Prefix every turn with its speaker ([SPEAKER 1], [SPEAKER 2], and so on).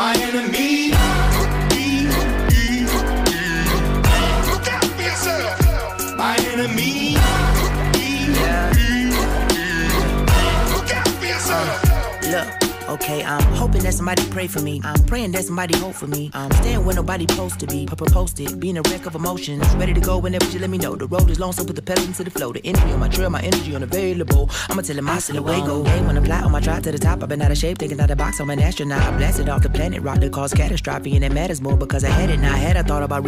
[SPEAKER 1] My enemy. Look out for yourself. My enemy. Look out for yourself.
[SPEAKER 2] Look, okay, I'm hoping that somebody pray for me. I'm praying that somebody hope for me. I'm staying where nobody supposed to be. Papa posted, being a wreck of emotions. Ready to go whenever you let me know. The road is long, so put the pedal into the flow. The energy on my trail, my energy unavailable. I'ma tell him my silhouette go. Hey, when I'm fly on my drive to the top, I've been out of shape, thinking out of box. I'm an astronaut. I blasted off the planet, rock that caused catastrophe, and it matters more because I had it. Now I had, I thought about.